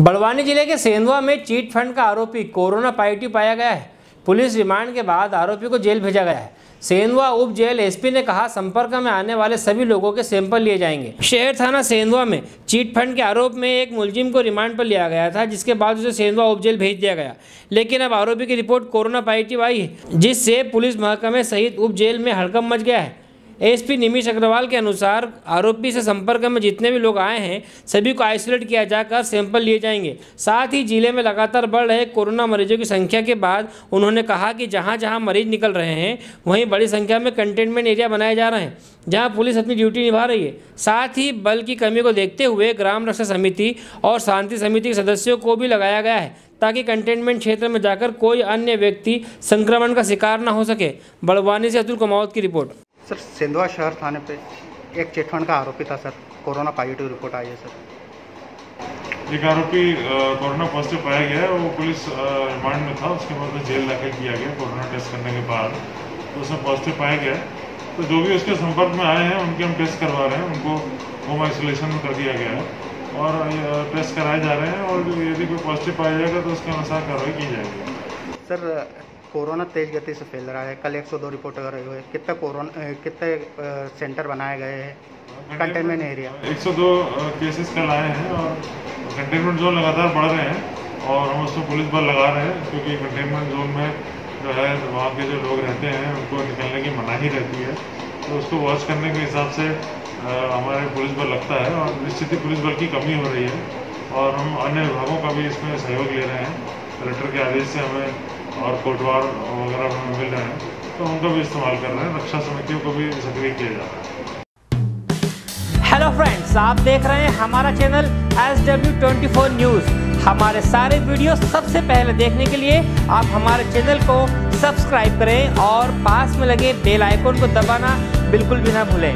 बड़वानी ज़िले के सेंधवा में चीट फंड का आरोपी कोरोना पॉजिटिव पाया गया है। पुलिस रिमांड के बाद आरोपी को जेल भेजा गया है। सेंधवा उप जेल एसपी ने कहा, संपर्क में आने वाले सभी लोगों के सैंपल लिए जाएँगे। शहर थाना सेंधवा में चीट फंड के आरोप में एक मुलजिम को रिमांड पर लिया गया था, जिसके बाद उसे सेंधवा उप जेल भेज दिया गया। लेकिन अब आरोपी की रिपोर्ट कोरोना पॉजिटिव आई है, जिससे पुलिस महकमे सहित उप जेल में हड़कम मच गया है। एसपी निमिष अग्रवाल के अनुसार आरोपी से संपर्क में जितने भी लोग आए हैं, सभी को आइसोलेट किया जाकर सैंपल लिए जाएँगे। साथ ही ज़िले में लगातार बढ़ रहे कोरोना मरीजों की संख्या के बाद उन्होंने कहा कि जहाँ जहाँ मरीज़ निकल रहे हैं, वहीं बड़ी संख्या में कंटेनमेंट एरिया बनाए जा रहे हैं, जहाँ पुलिस अपनी ड्यूटी निभा रही है। साथ ही बल की कमी को देखते हुए ग्राम रक्षा समिति और शांति समिति के सदस्यों को भी लगाया गया है, ताकि कंटेनमेंट क्षेत्र में जाकर कोई अन्य व्यक्ति संक्रमण का शिकार न हो सके। बड़वानी से अतुल कुमावत की रिपोर्ट। सर सिंधवा शहर थाने पे एक चिटफंड का आरोपी था सर। कोरोना पॉजिटिव रिपोर्ट आई है सर। एक आरोपी कोरोना पॉजिटिव पाया गया है। वो पुलिस रिमांड में था। उसके बाद जेल दाखिल किया गया कोरोना टेस्ट करने के बाद। तो उसमें पॉजिटिव पाया गया। तो जो भी उसके संपर्क में आए हैं उनके हम टेस्ट करवा रहे हैं। उनको होम आइसोलेशन में कर दिया गया है। और टेस्ट कराए जा रहे हैं। और यदि कोई पॉजिटिव पाया जाएगा तो उसके अनुसार कार्रवाई की जाएगी। सर कोरोना तेज गति से फैल रहा है। कल 102 रिपोर्ट कर रहे हुए कितने कोरोना कितने सेंटर बनाए गए हैं? Containment area. 102 केसेस कल आए हैं और कंटेनमेंट जोन लगातार बढ़ रहे हैं और हम उसमें पुलिस बल लगा रहे हैं क्योंकि कंटेनमेंट जोन में जो है वहाँ के जो लोग रहते हैं उनको निकलने की मनाही रहती है। तो उसको वॉच करने के हिसाब से हमारे पुलिस बल लगता है और निश्चित ही पुलिस बल की कमी हो रही है। और हम अन्य विभागों का भी इसमें सहयोग ले रहे हैं। कलेक्टर के आदेश से हमें और कोटवार वगैरह हमें मिल रहे हैं तो उनका भी इस्तेमाल कर रहे हैं। रक्षा समितियों को भी सक्रिय किया जा रहा है। हेलो फ्रेंड्स आप देख रहे हैं हमारा channel S W twenty four news हमारे सारे वीडियो सबसे पहले देखने के लिए आप हमारे चैनल को सब्सक्राइब करें और पास में लगे बेल आइकन को दबाना बिल्कुल भी ना भूलें।